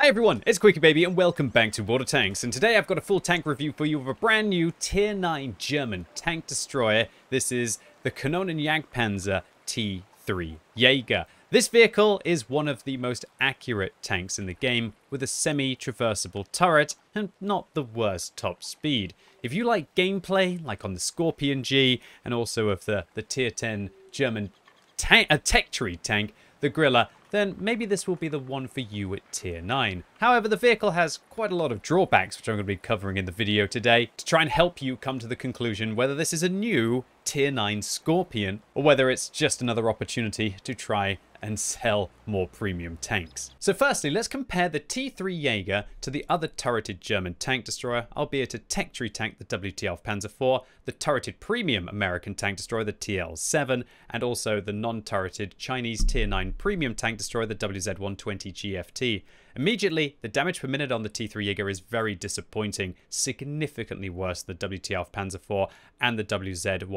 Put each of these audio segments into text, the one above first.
Hi everyone, it's QuickyBaby and welcome back to World of Tanks. And today I've got a full tank review for you of a brand new Tier 9 German tank destroyer. This is the Kanonen Jagdpanzer T3 Jaeger. This vehicle is one of the most accurate tanks in the game with a semi-traversable turret and not the worst top speed. If you like gameplay, like on the Scorpion G and also of the, the Tier 10 German tank, a uh, tech tree tank, the Grille, then maybe this will be the one for you at tier 9. However, the vehicle has quite a lot of drawbacks, which I'm going to be covering in the video today, to try and help you come to the conclusion whether this is a new tier 9 Scorpion, or whether it's just another opportunity to try and sell more premium tanks. So firstly, let's compare the T3 Jaeger to the other turreted German tank destroyer, albeit a tech tree tank, the WTF Panzer IV, the turreted premium American tank destroyer, the TL7, and also the non-turreted Chinese tier 9 premium tank destroyer, the WZ-120 GFT. Immediately, the damage per minute on the T3 Jaeger is very disappointing, significantly worse than the WTF Panzer IV and the WZ-120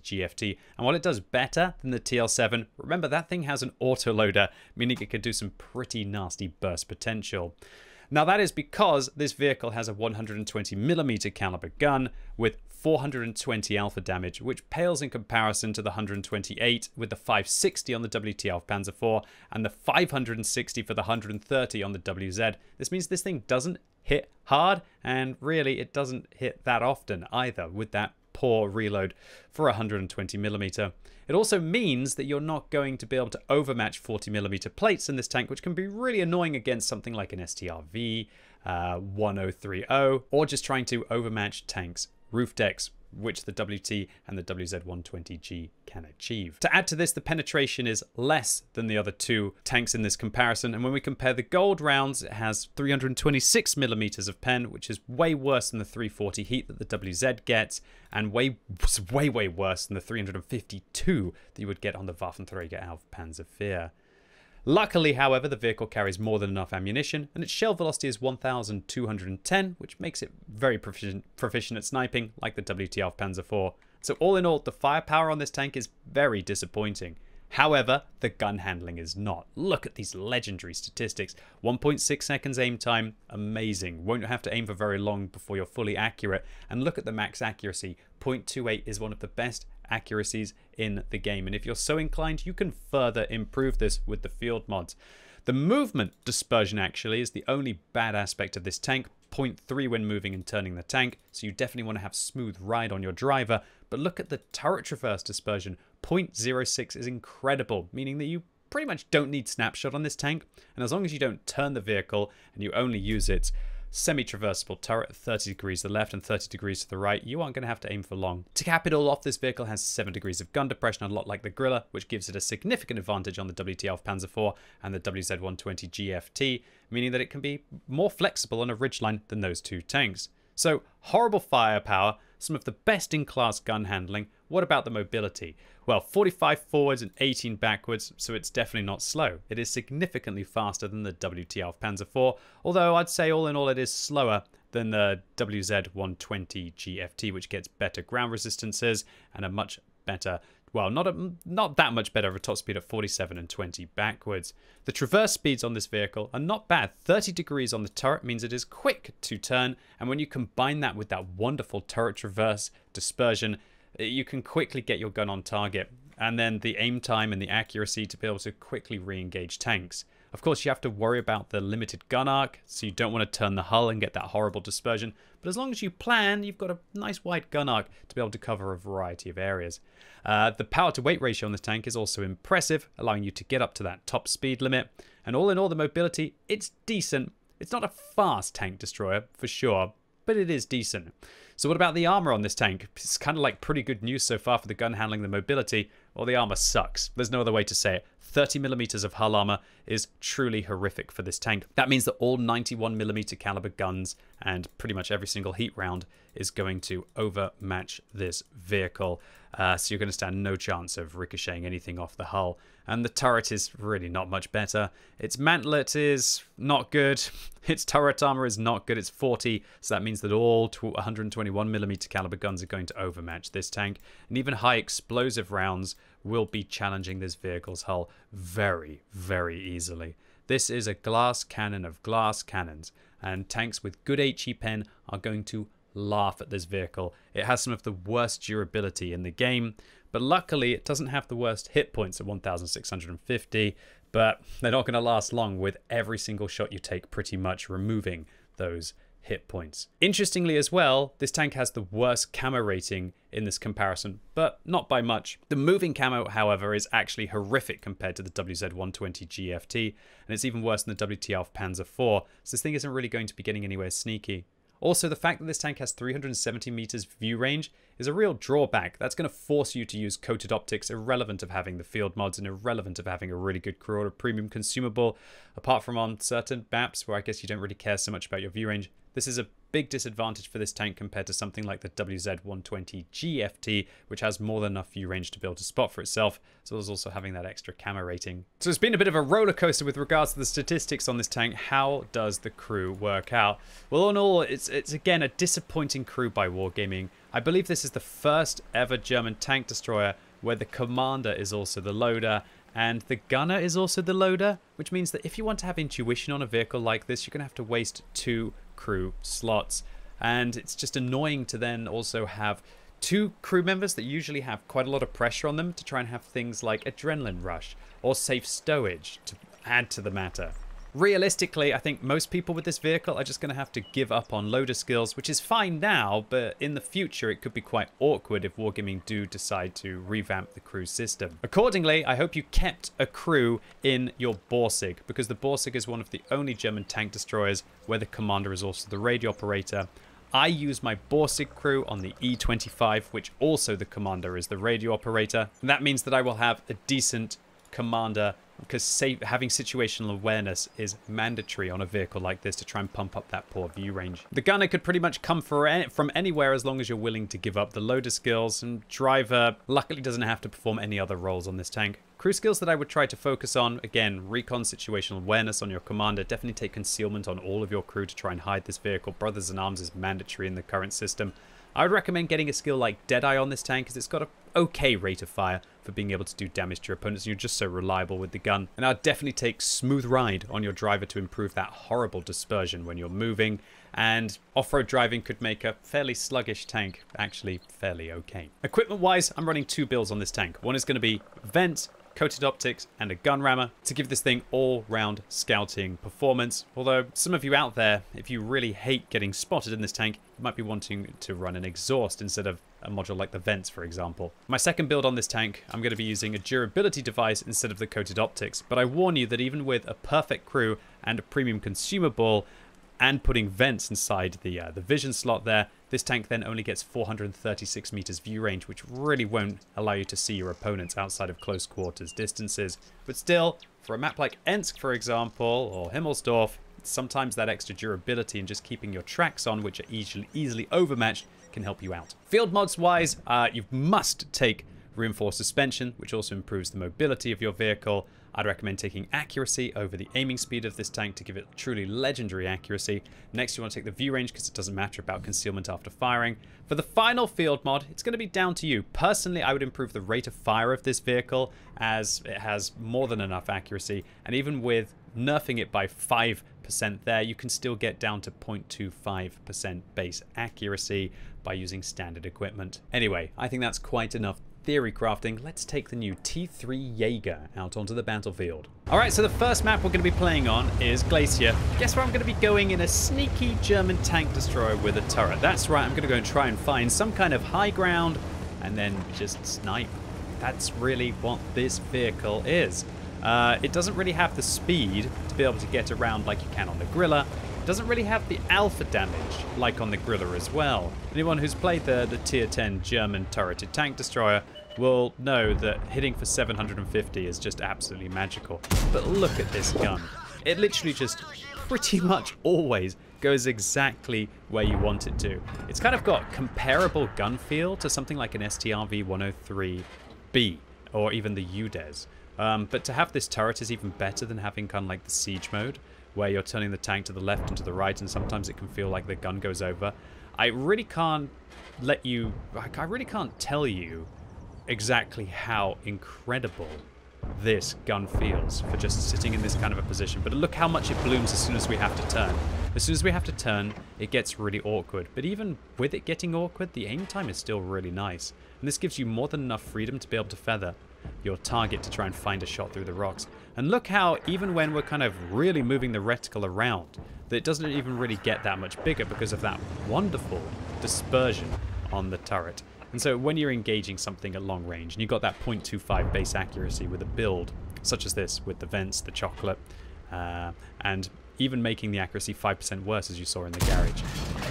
GFT. And while it does better than the TL7, remember that thing has an autoloader, meaning it could do some pretty nasty burst potential. Now that is because this vehicle has a 120mm caliber gun with 420 alpha damage, which pales in comparison to the 128 with the 560 on the WTF Panzer IV and the 560 for the 130 on the WZ. This means this thing doesn't hit hard, and really it doesn't hit that often either with that poor reload for 120mm. It also means that you're not going to be able to overmatch 40mm plates in this tank, which can be really annoying against something like an STRV, uh, 1030, or just trying to overmatch tanks roof decks, which the WT and the WZ-120G can achieve. To add to this, the penetration is less than the other two tanks in this comparison, and when we compare the gold rounds, it has 326 millimeters of pen, which is way worse than the 340 heat that the WZ gets, and way, way, way worse than the 352 that you would get on the Waffenträger auf Panzer IV. Luckily, however, the vehicle carries more than enough ammunition, and its shell velocity is 1,210, which makes it very proficient, proficient at sniping, like the WTF Panzer IV. So all in all, the firepower on this tank is very disappointing. However, the gun handling is not. Look at these legendary statistics. 1.6 seconds aim time, amazing. Won't have to aim for very long before you're fully accurate. And look at the max accuracy. 0.28 is one of the best accuracies in the game. And if you're so inclined, you can further improve this with the field mods. The movement dispersion actually is the only bad aspect of this tank. 0.3 when moving and turning the tank, so you definitely want to have smooth ride on your driver. But look at the turret traverse dispersion. 0.06 is incredible, meaning that you pretty much don't need snapshot on this tank. And as long as you don't turn the vehicle and you only use it semi-traversable turret 30 degrees to the left and 30 degrees to the right, you aren't going to have to aim for long. To cap it all off, this vehicle has 7 degrees of gun depression, a lot like the Grille, which gives it a significant advantage on the WTF Panzer IV and the WZ-120 GFT, meaning that it can be more flexible on a ridgeline than those two tanks. So, horrible firepower, some of the best in class gun handling. What about the mobility? Well, 45 forwards and 18 backwards, so it's definitely not slow. It is significantly faster than the WTF Panzer IV, although I'd say all in all it is slower than the WZ-120 GFT, which gets better ground resistances and a much better well, not a, not that much better of a top speed of 47 and 20 backwards. The traverse speeds on this vehicle are not bad. 30 degrees on the turret means it is quick to turn, and when you combine that with that wonderful turret traverse dispersion, uh, you can quickly get your gun on target. And then the aim time and the accuracy to be able to quickly re-engage tanks. Of course, you have to worry about the limited gun arc, so you don't want to turn the hull and get that horrible dispersion. But as long as you plan, you've got a nice wide gun arc to be able to cover a variety of areas. Uh, the power to weight ratio on this tank is also impressive, allowing you to get up to that top speed limit. And all in all, the mobility, it's decent. It's not a fast tank destroyer, for sure, but it is decent. So what about the armor on this tank? It's kind of like pretty good news so far for the gun handling the mobility. Well, the armor sucks. There's no other way to say it. 30 millimeters of hull armor is truly horrific for this tank. That means that all 91 millimeter caliber guns and pretty much every single heat round is going to overmatch this vehicle. Uh, so you're going to stand no chance of ricocheting anything off the hull. And the turret is really not much better. Its mantlet is not good. Its turret armor is not good. It's 40, so that means that all 121mm caliber guns are going to overmatch this tank. And even high explosive rounds will be challenging this vehicle's hull very, very easily. This is a glass cannon of glass cannons, and tanks with good HE pen are going to laugh at this vehicle. It has some of the worst durability in the game, but luckily it doesn't have the worst hit points at 1650, but they're not going to last long with every single shot you take pretty much removing those hit points. Interestingly as well, this tank has the worst camo rating in this comparison, but not by much. The moving camo, however, is actually horrific compared to the WZ-120 GFT, and it's even worse than the WTF Panzer IV, so this thing isn't really going to be getting anywhere sneaky. Also, the fact that this tank has 370 meters view range is a real drawback. That's going to force you to use coated optics, irrelevant of having the field mods and irrelevant of having a really good crew or a premium consumable, apart from on certain maps where I guess you don't really care so much about your view range. This is a big disadvantage for this tank compared to something like the WZ-120 GFT, which has more than enough view range to build a spot for itself, as well as also having that extra camera rating. So it's been a bit of a roller coaster with regards to the statistics on this tank. How does the crew work out? Well, in all, it's, it's again a disappointing crew by Wargaming. I believe this is the first ever German tank destroyer where the commander is also the loader and the gunner is also the loader, which means that if you want to have intuition on a vehicle like this, you're going to have to waste two crew slots. And it's just annoying to then also have two crew members that usually have quite a lot of pressure on them to try and have things like adrenaline rush or safe stowage to add to the matter realistically, I think most people with this vehicle are just going to have to give up on loader skills, which is fine now, but in the future it could be quite awkward if Wargaming do decide to revamp the crew system. Accordingly, I hope you kept a crew in your Borsig, because the Borsig is one of the only German tank destroyers where the commander is also the radio operator. I use my Borsig crew on the E25, which also the commander is the radio operator. And that means that I will have a decent commander because having situational awareness is mandatory on a vehicle like this to try and pump up that poor view range. The gunner could pretty much come any, from anywhere as long as you're willing to give up the loader skills, and driver luckily doesn't have to perform any other roles on this tank. Crew skills that I would try to focus on, again, recon situational awareness on your commander, definitely take concealment on all of your crew to try and hide this vehicle. Brothers in Arms is mandatory in the current system. I would recommend getting a skill like Deadeye on this tank because it's got an okay rate of fire for being able to do damage to your opponents and you're just so reliable with the gun. And I'd definitely take Smooth Ride on your driver to improve that horrible dispersion when you're moving and off-road driving could make a fairly sluggish tank actually fairly okay. Equipment wise, I'm running two builds on this tank. One is going to be vent coated optics, and a gun rammer to give this thing all-round scouting performance. Although some of you out there, if you really hate getting spotted in this tank, you might be wanting to run an exhaust instead of a module like the vents, for example. My second build on this tank, I'm going to be using a durability device instead of the coated optics, but I warn you that even with a perfect crew and a premium consumable, and putting vents inside the uh, the vision slot there, this tank then only gets 436 meters view range, which really won't allow you to see your opponents outside of close quarters distances. But still, for a map like Ensk, for example, or Himmelsdorf, sometimes that extra durability and just keeping your tracks on, which are easily, easily overmatched, can help you out. Field mods wise, uh, you must take reinforced suspension, which also improves the mobility of your vehicle. I'd recommend taking accuracy over the aiming speed of this tank to give it truly legendary accuracy. Next, you want to take the view range because it doesn't matter about concealment after firing. For the final field mod, it's going to be down to you. Personally, I would improve the rate of fire of this vehicle as it has more than enough accuracy. And even with nerfing it by 5% there, you can still get down to 0.25% base accuracy by using standard equipment. Anyway, I think that's quite enough theory crafting, let's take the new T3 Jaeger out onto the battlefield. All right, so the first map we're going to be playing on is Glacier. Guess where I'm going to be going in a sneaky German tank destroyer with a turret. That's right, I'm going to go and try and find some kind of high ground and then just snipe. That's really what this vehicle is. Uh, it doesn't really have the speed to be able to get around like you can on the Grille. It doesn't really have the alpha damage like on the Grille as well. Anyone who's played the, the tier 10 German turreted tank destroyer will know that hitting for 750 is just absolutely magical. But look at this gun. It literally just pretty much always goes exactly where you want it to. It's kind of got comparable gun feel to something like an STRV-103B or even the UDES. Um, but to have this turret is even better than having kind of like the siege mode where you're turning the tank to the left and to the right and sometimes it can feel like the gun goes over. I really can't let you, I really can't tell you exactly how incredible this gun feels for just sitting in this kind of a position. But look how much it blooms as soon as we have to turn. As soon as we have to turn, it gets really awkward. But even with it getting awkward, the aim time is still really nice. And this gives you more than enough freedom to be able to feather your target to try and find a shot through the rocks. And look how, even when we're kind of really moving the reticle around, that it doesn't even really get that much bigger because of that wonderful dispersion on the turret. And so when you're engaging something at long range, and you've got that 0.25 base accuracy with a build, such as this, with the vents, the chocolate, uh, and even making the accuracy 5% worse as you saw in the garage,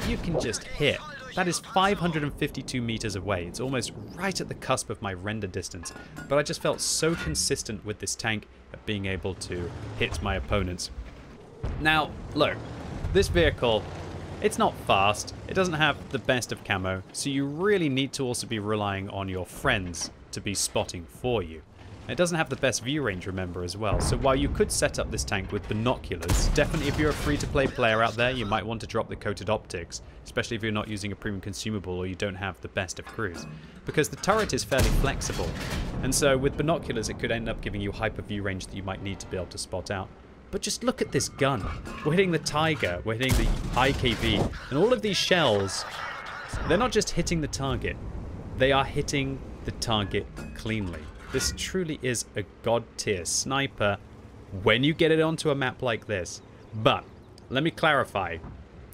you can just hit. That is 552 meters away. It's almost right at the cusp of my render distance. But I just felt so consistent with this tank at being able to hit my opponents. Now, look, this vehicle it's not fast, it doesn't have the best of camo, so you really need to also be relying on your friends to be spotting for you. It doesn't have the best view range, remember, as well. So while you could set up this tank with binoculars, definitely if you're a free-to-play player out there, you might want to drop the coated optics, especially if you're not using a premium consumable or you don't have the best of crews. Because the turret is fairly flexible, and so with binoculars it could end up giving you hyper view range that you might need to be able to spot out. But just look at this gun. We're hitting the Tiger, we're hitting the IKV, and all of these shells, they're not just hitting the target, they are hitting the target cleanly. This truly is a god tier sniper when you get it onto a map like this. But, let me clarify,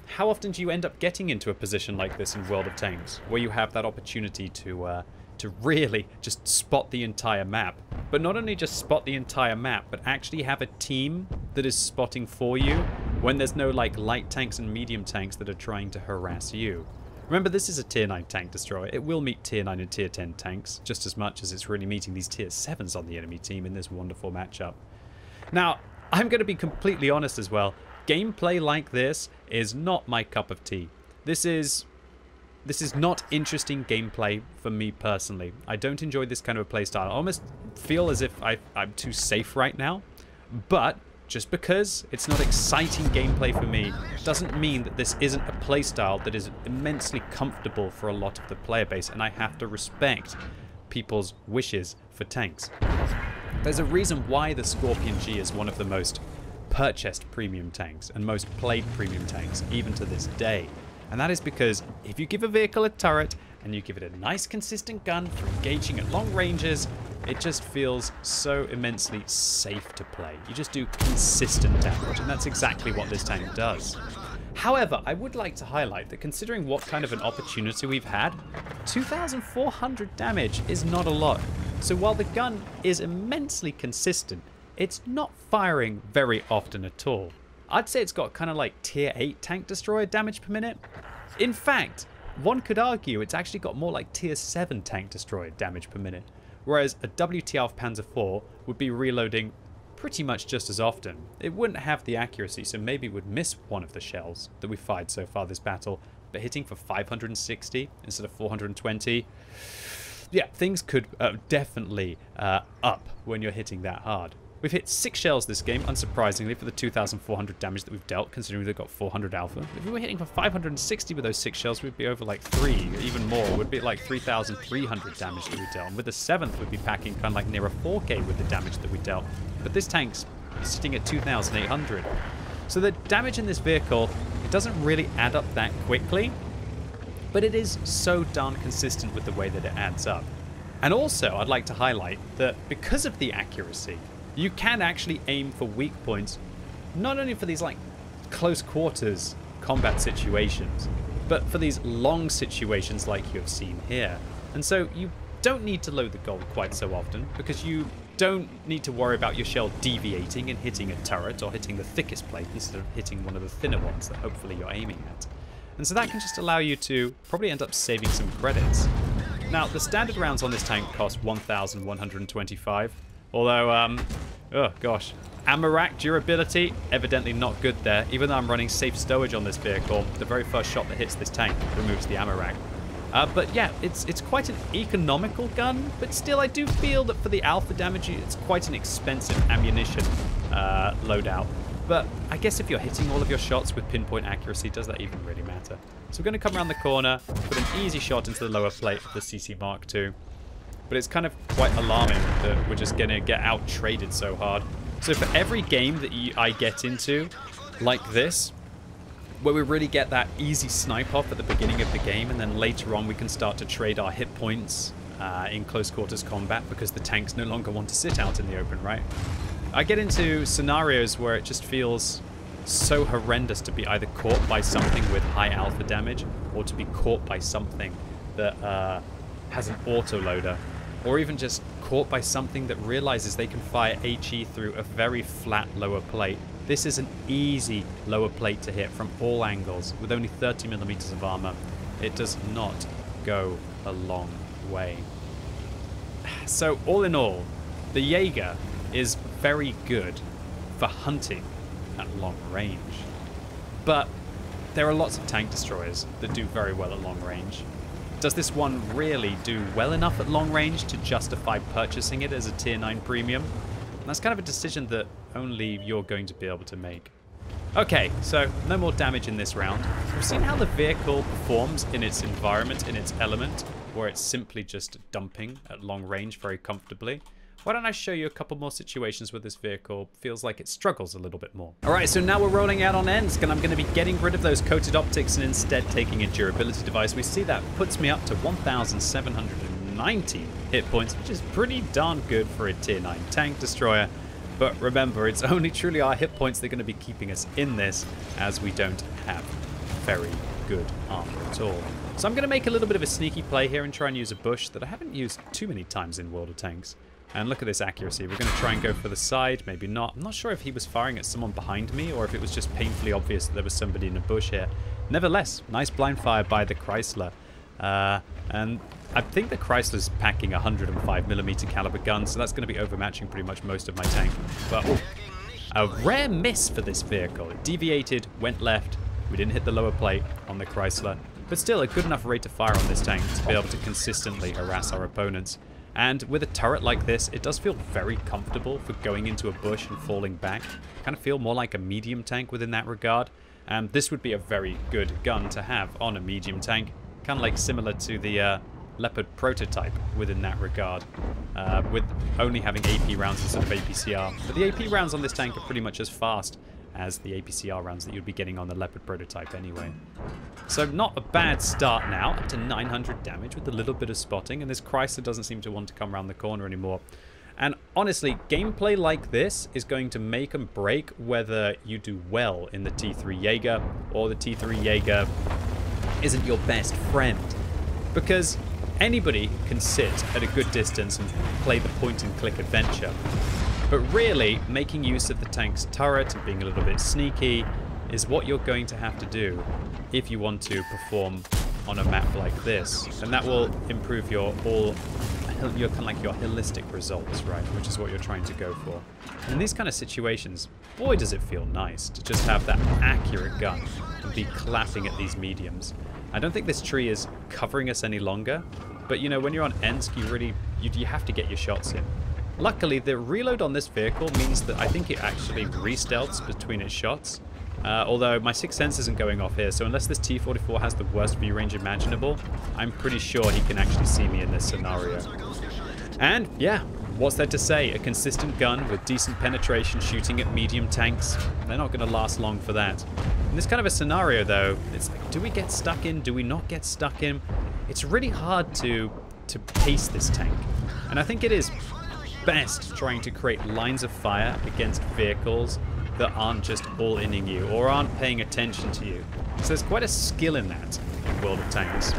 how often do you end up getting into a position like this in World of Tanks, where you have that opportunity to uh, to really just spot the entire map. But not only just spot the entire map, but actually have a team that is spotting for you when there's no like light tanks and medium tanks that are trying to harass you. Remember, this is a tier 9 tank destroyer. It will meet tier 9 and tier 10 tanks just as much as it's really meeting these tier 7s on the enemy team in this wonderful matchup. Now, I'm going to be completely honest as well. Gameplay like this is not my cup of tea. This is this is not interesting gameplay for me personally. I don't enjoy this kind of a playstyle. I almost feel as if I, I'm too safe right now. But just because it's not exciting gameplay for me doesn't mean that this isn't a playstyle that is immensely comfortable for a lot of the player base and I have to respect people's wishes for tanks. There's a reason why the Scorpion G is one of the most purchased premium tanks and most played premium tanks even to this day. And that is because if you give a vehicle a turret and you give it a nice consistent gun for engaging at long ranges, it just feels so immensely safe to play. You just do consistent damage, and that's exactly what this tank does. However, I would like to highlight that considering what kind of an opportunity we've had, 2,400 damage is not a lot. So while the gun is immensely consistent, it's not firing very often at all. I'd say it's got kind of like tier 8 tank destroyer damage per minute. In fact, one could argue it's actually got more like tier 7 tank destroyer damage per minute, whereas a WTF Panzer IV would be reloading pretty much just as often. It wouldn't have the accuracy, so maybe it would miss one of the shells that we've fired so far this battle, but hitting for 560 instead of 420, yeah, things could uh, definitely uh, up when you're hitting that hard. We've hit six shells this game, unsurprisingly, for the 2,400 damage that we've dealt, considering they've got 400 alpha. If we were hitting for 560 with those six shells, we'd be over like three, even more. We'd be like 3,300 damage that we dealt. And with the seventh, we'd be packing kind of like near a 4k with the damage that we dealt. But this tank's sitting at 2,800. So the damage in this vehicle, it doesn't really add up that quickly, but it is so darn consistent with the way that it adds up. And also, I'd like to highlight that because of the accuracy, you can actually aim for weak points, not only for these like close quarters combat situations, but for these long situations like you have seen here. And so you don't need to load the gold quite so often because you don't need to worry about your shell deviating and hitting a turret or hitting the thickest plate instead of hitting one of the thinner ones that hopefully you're aiming at. And so that can just allow you to probably end up saving some credits. Now, the standard rounds on this tank cost 1,125, Although, um, oh gosh. ammo rack durability, evidently not good there. Even though I'm running safe stowage on this vehicle, the very first shot that hits this tank removes the ammo rack. Uh, but yeah, it's it's quite an economical gun, but still I do feel that for the alpha damage, it's quite an expensive ammunition uh, loadout. But I guess if you're hitting all of your shots with pinpoint accuracy, does that even really matter? So we're going to come around the corner, put an easy shot into the lower plate of the CC Mark II. But it's kind of quite alarming that we're just going to get out-traded so hard. So for every game that you, I get into like this, where we really get that easy snipe off at the beginning of the game, and then later on we can start to trade our hit points uh, in close quarters combat because the tanks no longer want to sit out in the open, right? I get into scenarios where it just feels so horrendous to be either caught by something with high alpha damage or to be caught by something that uh, has an autoloader or even just caught by something that realizes they can fire HE through a very flat lower plate. This is an easy lower plate to hit from all angles with only 30 millimeters of armor. It does not go a long way. So all in all, the Jaeger is very good for hunting at long range. But there are lots of tank destroyers that do very well at long range. Does this one really do well enough at long range to justify purchasing it as a tier 9 premium? And that's kind of a decision that only you're going to be able to make. Okay, so no more damage in this round. We've seen how the vehicle performs in its environment, in its element, where it's simply just dumping at long range very comfortably. Why don't I show you a couple more situations where this vehicle feels like it struggles a little bit more. All right, so now we're rolling out on Ensk, and I'm going to be getting rid of those coated optics and instead taking a durability device. We see that puts me up to 1,790 hit points, which is pretty darn good for a tier 9 tank destroyer. But remember, it's only truly our hit points that are going to be keeping us in this, as we don't have very good armor at all. So I'm going to make a little bit of a sneaky play here and try and use a bush that I haven't used too many times in World of Tanks. And look at this accuracy. We're going to try and go for the side, maybe not. I'm not sure if he was firing at someone behind me or if it was just painfully obvious that there was somebody in a bush here. Nevertheless, nice blind fire by the Chrysler. Uh, and I think the Chrysler's packing 105mm caliber gun, so that's going to be overmatching pretty much most of my tank. But oh, a rare miss for this vehicle. It deviated, went left. We didn't hit the lower plate on the Chrysler. But still, a good enough rate of fire on this tank to be able to consistently harass our opponents. And with a turret like this, it does feel very comfortable for going into a bush and falling back. Kind of feel more like a medium tank within that regard. And this would be a very good gun to have on a medium tank. Kind of like similar to the uh, Leopard prototype within that regard. Uh, with only having AP rounds instead of APCR. But the AP rounds on this tank are pretty much as fast as the APCR rounds that you'd be getting on the Leopard prototype anyway. So not a bad start now, up to 900 damage with a little bit of spotting, and this Chrysler doesn't seem to want to come around the corner anymore. And honestly, gameplay like this is going to make and break whether you do well in the T3 Jaeger or the T3 Jaeger isn't your best friend. Because anybody can sit at a good distance and play the point and click adventure. But really, making use of the tank's turret and being a little bit sneaky is what you're going to have to do if you want to perform on a map like this. And that will improve your all your kind of like your holistic results, right? Which is what you're trying to go for. And in these kind of situations, boy does it feel nice to just have that accurate gun and be clapping at these mediums. I don't think this tree is covering us any longer, but you know, when you're on Ensk, you really, you, you have to get your shots in. Luckily, the reload on this vehicle means that I think it actually re-stealths between its shots. Uh, although my sixth sense isn't going off here, so unless this T-44 has the worst view range imaginable, I'm pretty sure he can actually see me in this scenario. And yeah, what's there to say? A consistent gun with decent penetration shooting at medium tanks, they're not going to last long for that. In this kind of a scenario though, it's like, do we get stuck in? Do we not get stuck in? It's really hard to, to pace this tank. And I think it is best trying to create lines of fire against vehicles that aren't just all-inning you or aren't paying attention to you. So there's quite a skill in that in World of Tanks.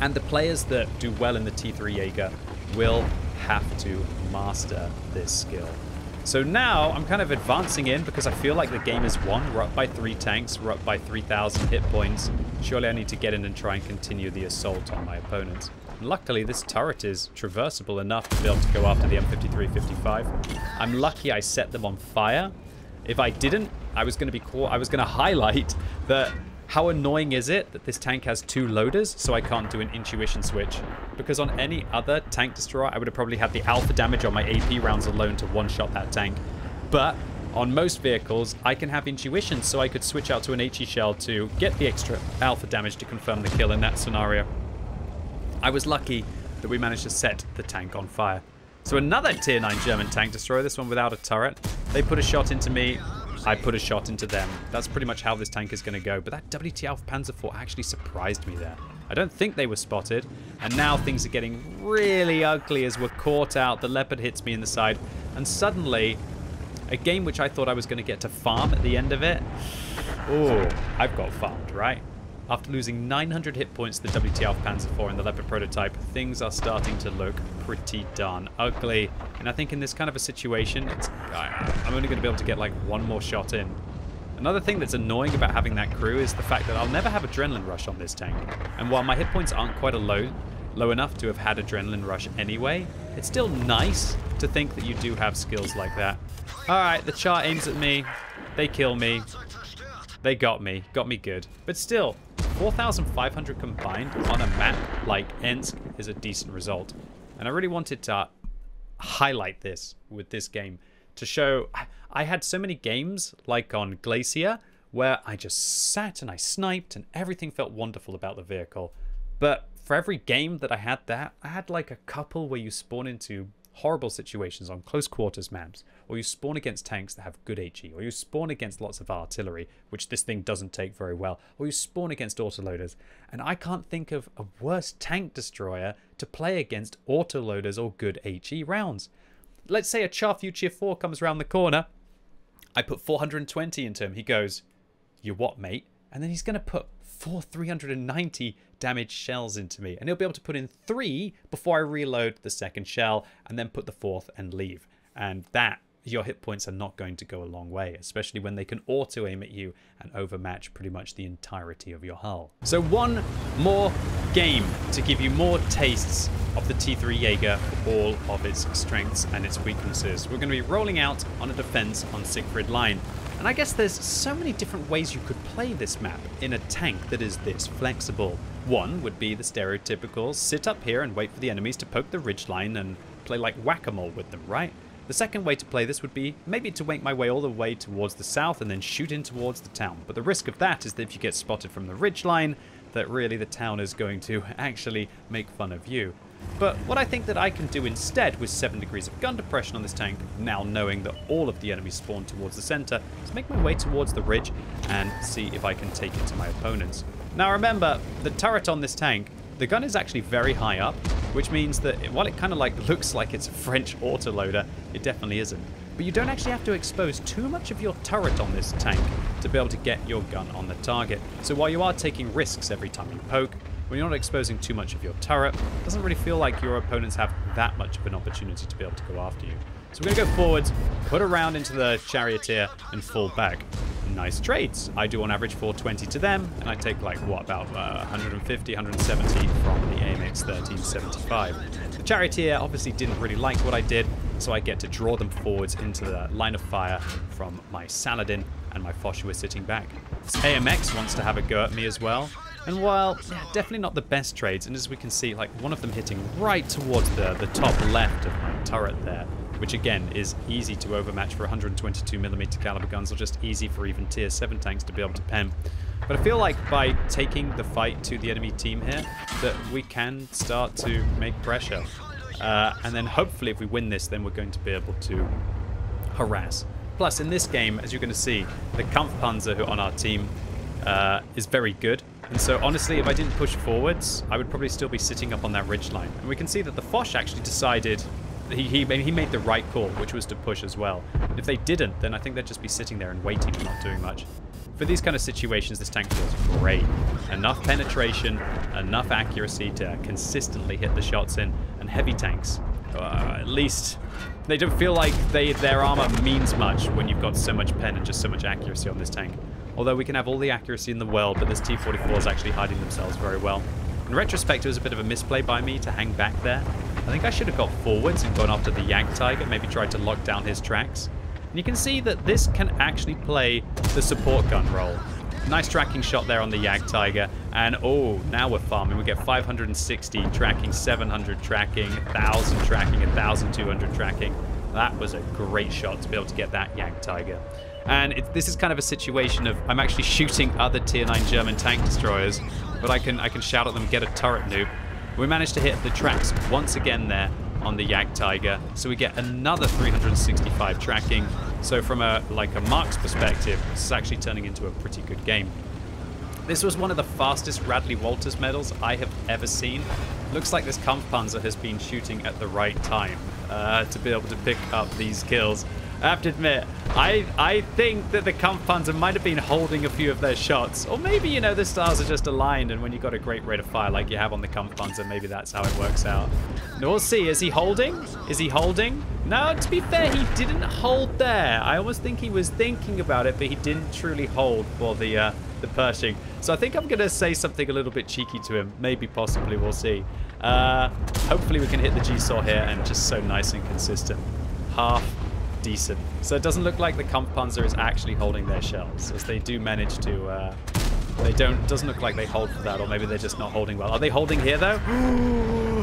And the players that do well in the T3 Jaeger will have to master this skill. So now I'm kind of advancing in because I feel like the game is won. We're up by three tanks. We're up by 3,000 hit points. Surely I need to get in and try and continue the assault on my opponents. Luckily, this turret is traversable enough to be able to go after the M53-55. I'm lucky I set them on fire. If I didn't, I was going to be caught. I was going to highlight that how annoying is it that this tank has two loaders so I can't do an intuition switch? Because on any other tank destroyer, I would have probably had the alpha damage on my AP rounds alone to one-shot that tank. But on most vehicles, I can have intuition, so I could switch out to an HE shell to get the extra alpha damage to confirm the kill in that scenario. I was lucky that we managed to set the tank on fire. So another tier 9 German tank destroyer, this one without a turret. They put a shot into me, I put a shot into them. That's pretty much how this tank is going to go. But that WTF Panzer IV actually surprised me there. I don't think they were spotted. And now things are getting really ugly as we're caught out. The Leopard hits me in the side. And suddenly, a game which I thought I was going to get to farm at the end of it. Oh, I've got farmed, right? After losing 900 hit points to the WTF Panzer IV and the Leopard prototype, things are starting to look pretty darn ugly. And I think in this kind of a situation, I'm only going to be able to get like one more shot in. Another thing that's annoying about having that crew is the fact that I'll never have adrenaline rush on this tank. And while my hit points aren't quite a low, low enough to have had adrenaline rush anyway, it's still nice to think that you do have skills like that. Alright, the char aims at me. They kill me. They got me. Got me good. But still, 4,500 combined on a map like Ensk is a decent result. And I really wanted to highlight this with this game to show I had so many games like on Glacier where I just sat and I sniped and everything felt wonderful about the vehicle. But for every game that I had that, I had like a couple where you spawn into horrible situations on close quarters maps, or you spawn against tanks that have good HE, or you spawn against lots of artillery, which this thing doesn't take very well, or you spawn against autoloaders. And I can't think of a worse tank destroyer to play against autoloaders or good HE rounds. Let's say a Char Futur 4 comes around the corner. I put 420 into him. He goes, You what, mate? And then he's going to put four 390 damage shells into me. And he'll be able to put in three before I reload the second shell and then put the fourth and leave. And that, your hit points are not going to go a long way, especially when they can auto aim at you and overmatch pretty much the entirety of your hull. So one more game to give you more tastes of the T3 Jaeger for all of its strengths and its weaknesses. We're going to be rolling out on a defense on Siegfried Line. And I guess there's so many different ways you could play this map in a tank that is this flexible. One would be the stereotypical sit up here and wait for the enemies to poke the ridge line and play like whack-a-mole with them, right? The second way to play this would be maybe to make my way all the way towards the south and then shoot in towards the town. But the risk of that is that if you get spotted from the ridge line, that really the town is going to actually make fun of you. But what I think that I can do instead with 7 degrees of gun depression on this tank, now knowing that all of the enemies spawn towards the center, is make my way towards the ridge and see if I can take it to my opponents. Now remember, the turret on this tank, the gun is actually very high up, which means that while it kind of like looks like it's a French autoloader, it definitely isn't. But you don't actually have to expose too much of your turret on this tank to be able to get your gun on the target. So while you are taking risks every time you poke, when you're not exposing too much of your turret, it doesn't really feel like your opponents have that much of an opportunity to be able to go after you. So we're going to go forwards, put a round into the charioteer, and fall back. Nice trades. I do on average 420 to them, and I take like, what, about uh, 150, 170 from the AMX 1375. The charioteer obviously didn't really like what I did, so I get to draw them forwards into the line of fire from my Saladin, and my is sitting back. This AMX wants to have a go at me as well, and while yeah, definitely not the best trades, and as we can see, like one of them hitting right towards the, the top left of my turret there, which again is easy to overmatch for 122mm caliber guns, or just easy for even tier 7 tanks to be able to pen. But I feel like by taking the fight to the enemy team here, that we can start to make pressure. Uh, and then hopefully if we win this, then we're going to be able to harass. Plus, in this game, as you're going to see, the Kampfpanzer who on our team uh, is very good. And so honestly, if I didn't push forwards, I would probably still be sitting up on that ridge line. And we can see that the Foch actually decided he, he, he made the right call, which was to push as well. If they didn't, then I think they'd just be sitting there and waiting and not doing much. For these kind of situations, this tank feels great. Enough penetration, enough accuracy to consistently hit the shots in, and heavy tanks, uh, at least they don't feel like they their armor means much when you've got so much pen and just so much accuracy on this tank. Although we can have all the accuracy in the world, but this T-44 is actually hiding themselves very well. In retrospect, it was a bit of a misplay by me to hang back there. I think I should have got forwards and gone after the Jagdtiger, maybe tried to lock down his tracks. And you can see that this can actually play the support gun role. Nice tracking shot there on the Jagdtiger. And oh, now we're farming. We get 560 tracking, 700 tracking, 1,000 tracking, 1,200 tracking. That was a great shot to be able to get that Jagdtiger. And it, this is kind of a situation of I'm actually shooting other tier 9 German tank destroyers, but I can I can shout at them, get a turret noob. We managed to hit the tracks once again there on the Jagdtiger. So we get another 365 tracking. So from a like a marks perspective, this is actually turning into a pretty good game. This was one of the fastest Radley Walters medals I have ever seen. Looks like this Kampfpanzer has been shooting at the right time uh, to be able to pick up these kills. I have to admit, I I think that the Kampfpanzer might have been holding a few of their shots. Or maybe, you know, the stars are just aligned and when you've got a great rate of fire like you have on the Kampfpanzer, maybe that's how it works out. we'll see. Is he holding? Is he holding? No, to be fair, he didn't hold there. I almost think he was thinking about it, but he didn't truly hold for the, uh, the Pershing. So I think I'm going to say something a little bit cheeky to him. Maybe, possibly, we'll see. Uh, hopefully we can hit the G-Saw here and just so nice and consistent. Half decent. So it doesn't look like the Kampfpanzer is actually holding their shells, as they do manage to... Uh, they don't... doesn't look like they hold for that, or maybe they're just not holding well. Are they holding here, though?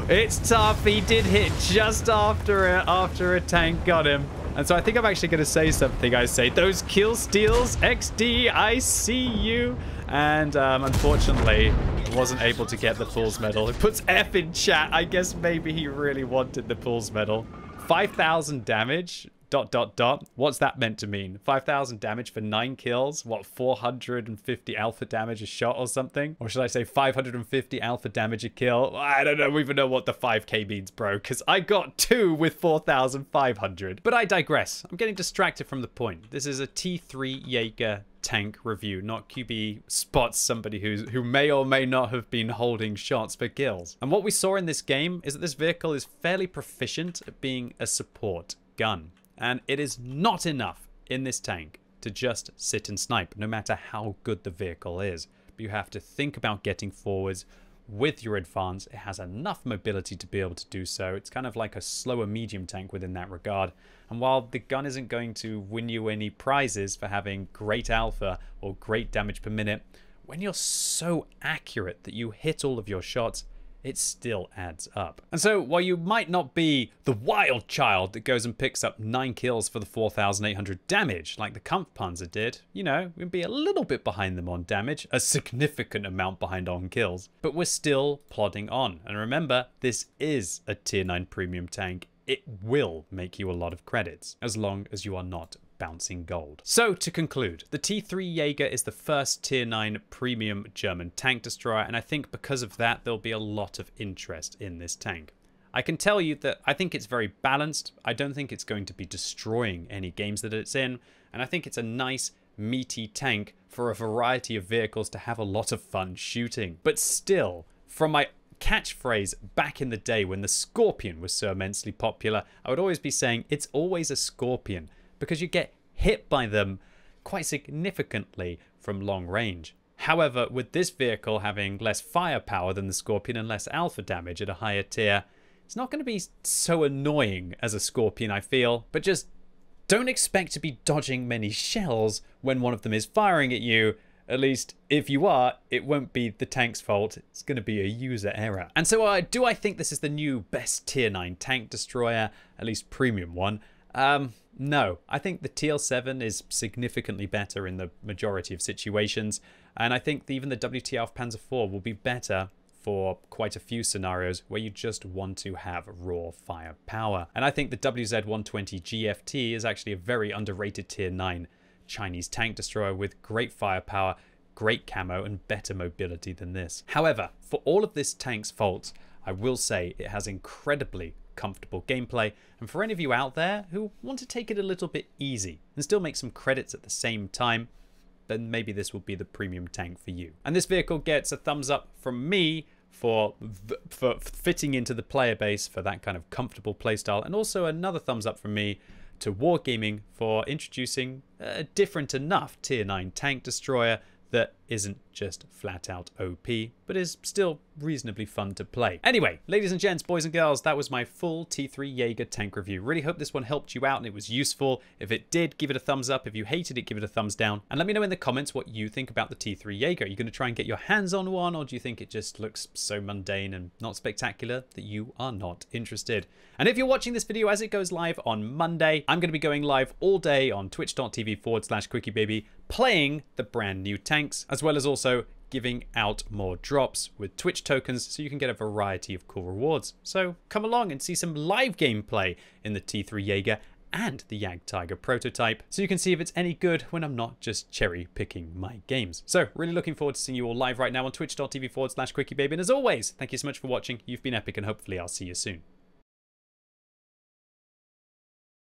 it's tough. He did hit just after after a tank got him. And so I think I'm actually going to say something. I say, those kill steals, XD, I see you. And um, unfortunately, wasn't able to get the Pool's Medal. It puts F in chat. I guess maybe he really wanted the Pool's Medal. 5,000 damage dot dot dot. What's that meant to mean? 5,000 damage for 9 kills? What, 450 alpha damage a shot or something? Or should I say 550 alpha damage a kill? I don't know even know what the 5k means, bro, because I got 2 with 4,500. But I digress. I'm getting distracted from the point. This is a T3 Jaeger tank review, not QB spots somebody who's, who may or may not have been holding shots for kills. And what we saw in this game is that this vehicle is fairly proficient at being a support gun. And it is not enough in this tank to just sit and snipe, no matter how good the vehicle is. You have to think about getting forwards with your advance. It has enough mobility to be able to do so. It's kind of like a slower medium tank within that regard. And while the gun isn't going to win you any prizes for having great alpha or great damage per minute, when you're so accurate that you hit all of your shots, it still adds up. And so while you might not be the wild child that goes and picks up 9 kills for the 4,800 damage like the Kampfpanzer did, you know, we'd be a little bit behind them on damage, a significant amount behind on kills, but we're still plodding on. And remember, this is a tier 9 premium tank. It will make you a lot of credits, as long as you are not bouncing gold. So to conclude, the T3 Jaeger is the first tier 9 premium German tank destroyer and I think because of that there'll be a lot of interest in this tank. I can tell you that I think it's very balanced. I don't think it's going to be destroying any games that it's in and I think it's a nice meaty tank for a variety of vehicles to have a lot of fun shooting. But still, from my catchphrase back in the day when the Scorpion was so immensely popular, I would always be saying it's always a Scorpion because you get hit by them quite significantly from long range. However, with this vehicle having less firepower than the Scorpion and less alpha damage at a higher tier, it's not going to be so annoying as a Scorpion, I feel, but just don't expect to be dodging many shells when one of them is firing at you. At least, if you are, it won't be the tank's fault. It's going to be a user error. And so, uh, do I think this is the new best tier 9 tank destroyer? At least premium one? Um, no, I think the TL7 is significantly better in the majority of situations, and I think even the WTF Panzer IV will be better for quite a few scenarios where you just want to have raw firepower. And I think the WZ-120 GFT is actually a very underrated tier 9 Chinese tank destroyer with great firepower, great camo, and better mobility than this. However, for all of this tank's faults, I will say it has incredibly comfortable gameplay. And for any of you out there who want to take it a little bit easy and still make some credits at the same time, then maybe this will be the premium tank for you. And this vehicle gets a thumbs up from me for for fitting into the player base for that kind of comfortable playstyle, and also another thumbs up from me to Wargaming for introducing a different enough tier 9 tank destroyer that isn't just flat out OP, but is still reasonably fun to play. Anyway, ladies and gents, boys and girls, that was my full T3 Jaeger tank review. Really hope this one helped you out and it was useful. If it did, give it a thumbs up. If you hated it, give it a thumbs down. And let me know in the comments what you think about the T3 Jaeger. Are you going to try and get your hands on one, or do you think it just looks so mundane and not spectacular that you are not interested? And if you're watching this video as it goes live on Monday, I'm going to be going live all day on twitch.tv forward slash quickybaby playing the brand new tanks, as well as also giving out more drops with Twitch tokens so you can get a variety of cool rewards. So come along and see some live gameplay in the T3 Jaeger and the Jagdtiger prototype so you can see if it's any good when I'm not just cherry picking my games. So really looking forward to seeing you all live right now on twitch.tv forward slash quickybaby. And as always, thank you so much for watching. You've been epic and hopefully I'll see you soon.